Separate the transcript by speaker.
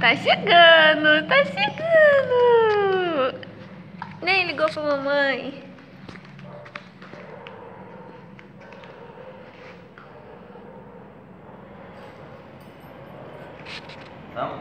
Speaker 1: Tá chegando, tá chegando. Nem ligou pra mamãe.
Speaker 2: Vamos.